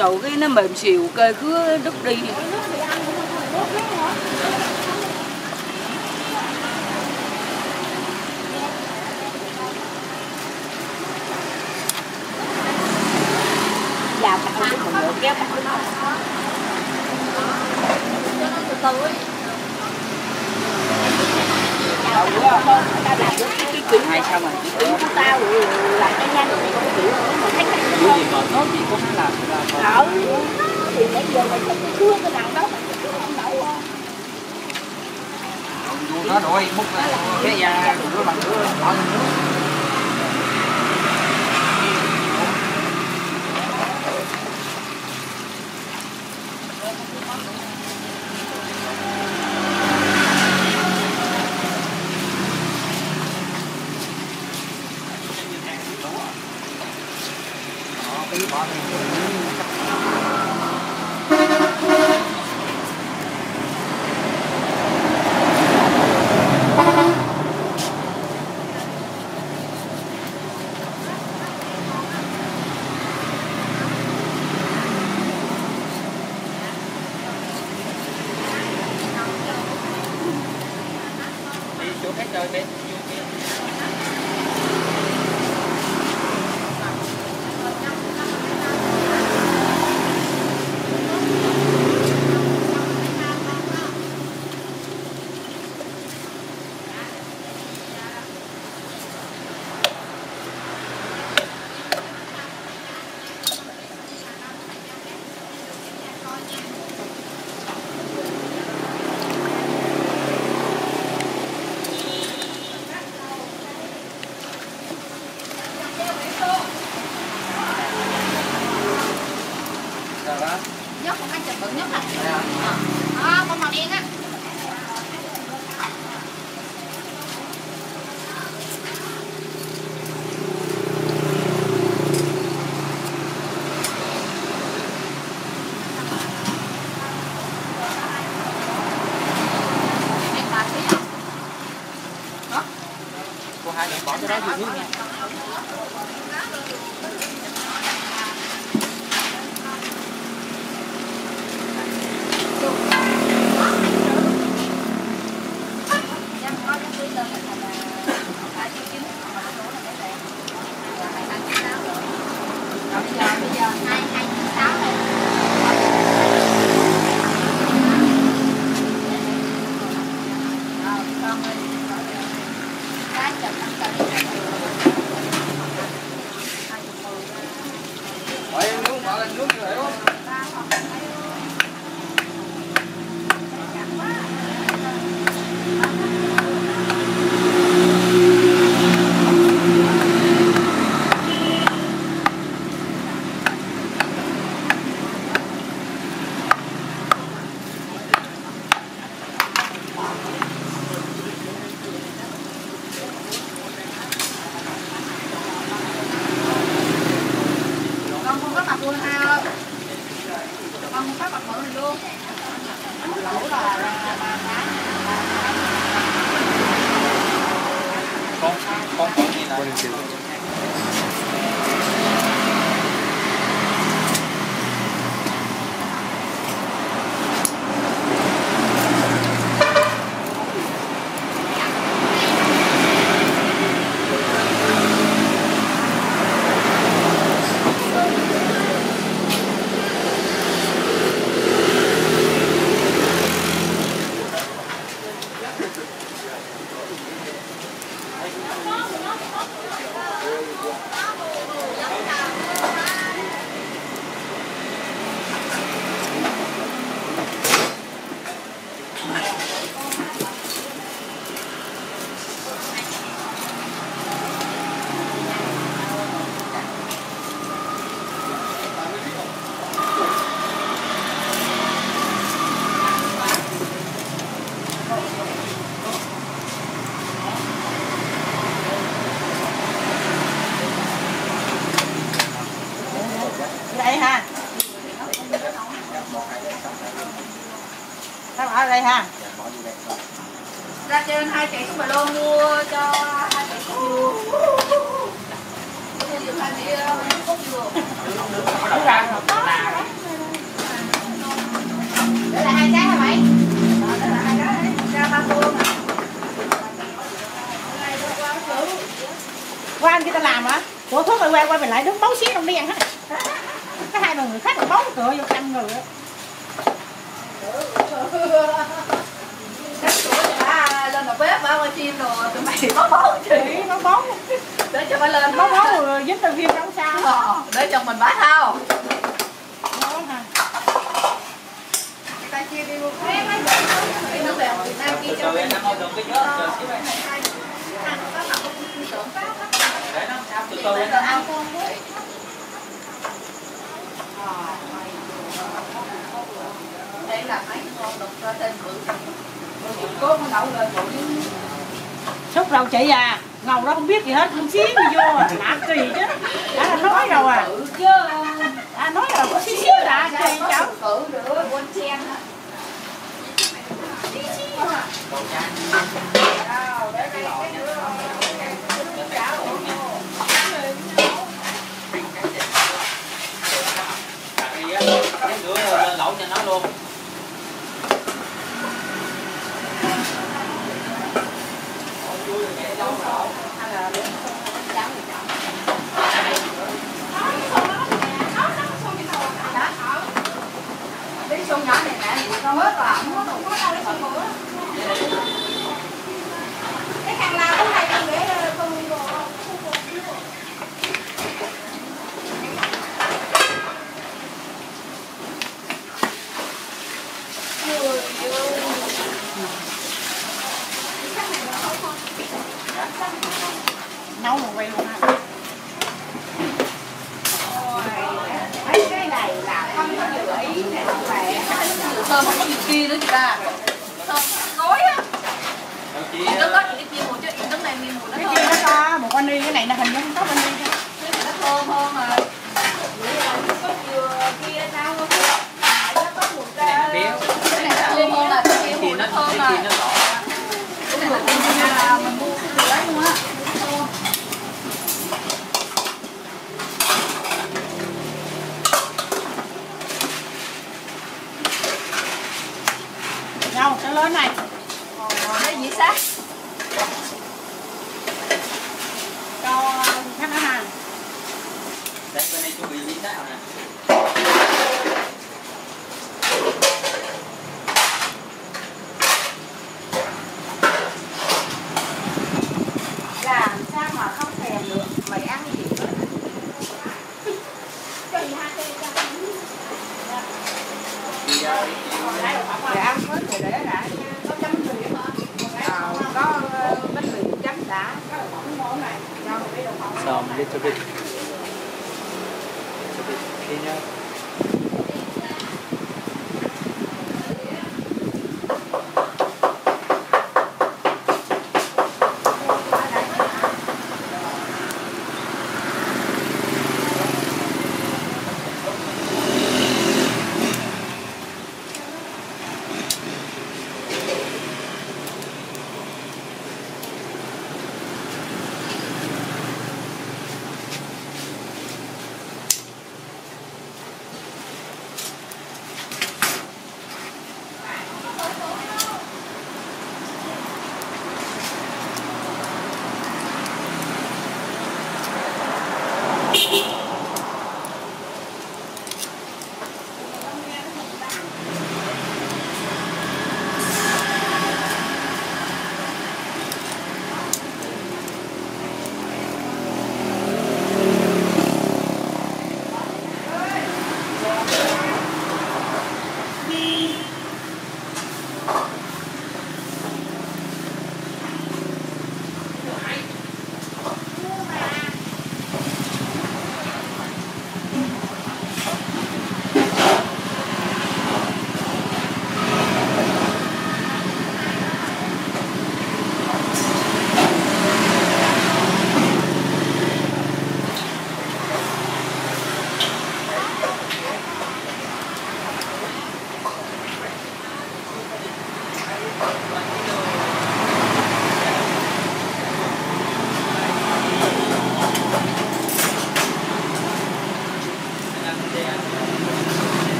nhậu cái nó mềm xìu, kê cứ đứt đi. Làm cái không được dạ, kéo từ từ Tính hay sao mà tính của tao làm cái nhanh rồi không chịu mà thấy cái gì mà tốt gì cũng làm ờ thì bây giờ mình không có thương cái nào đó mà không đậu không nó đổi bút cái da đừng cửa vô trăm người á. Lên đầu bếp qua chim rồi tụi mày có bó chị Chỉ nó bấu để cho phải lên bấu bấu rồi dính từ phim đâu sao? Ờ, để chồng mình bá thao ta chia đi một cái nước bèo Việt Nam kia cho mình nó pháp Để nó từ từ từ ăn con đấy đây là mấy con đục ra tên bự bự cố nó đậu lên bự Xúc đâu chị à Ngầu đó không biết gì hết, không xí gì vô à. Lạ kỳ chứ. Đã là nói rồi à. Chứ. À nói rồi có xí xíu đã kỳ cháu. cử nữa quên chen để cái nữa. Đi lẩu cho nó luôn. Đi xuống nhỏ này nè, con hết rồi, không có không có đâu để con bữa. Cái hàng nào cũng hay con để con Nấu một quay luôn ha Mấy cái này là không có dự ý nè. Thơm không có gì kia nữa chị ta. Thơm gói á. Đâu chị, Chị đứng đó chị chia mùi chứ, đứng này nghe mùi nó Cái kia nó to, một con đi cái này là hình như không có Nhưng mà nó thơm hơn mà. Có dừa kia sao 他。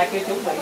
Ta kêu chuẩn bị.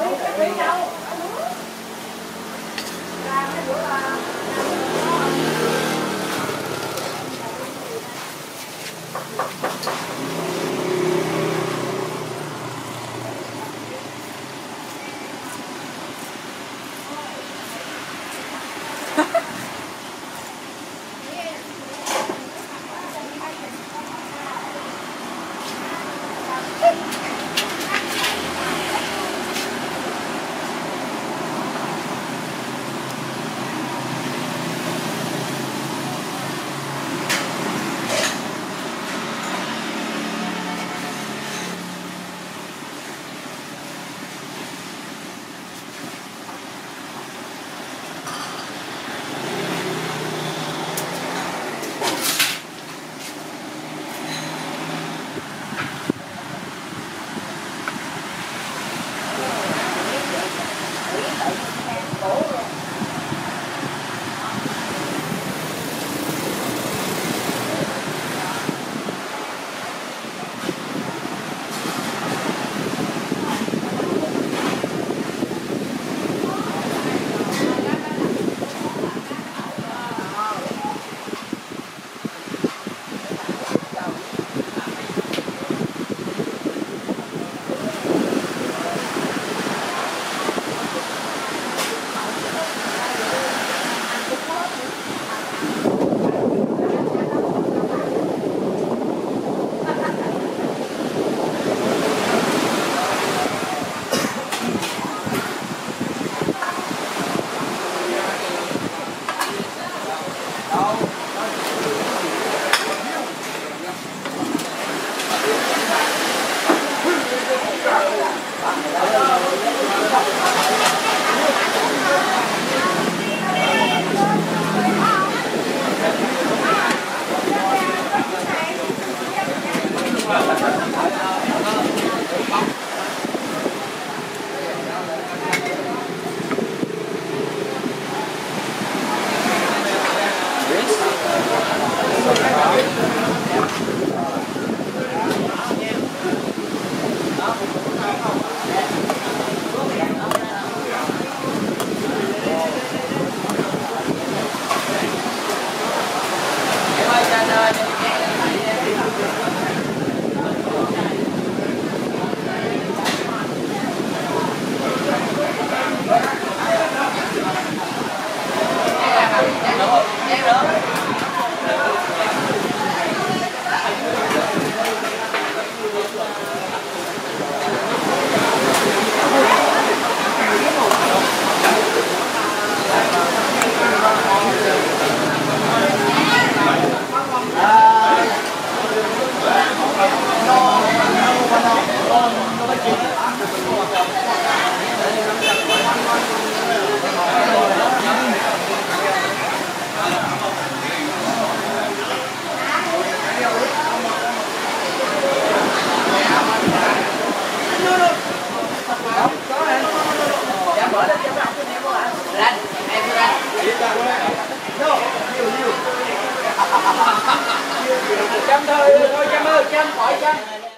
Chăm thôi thôi chăm ơi chăm khỏi chăm.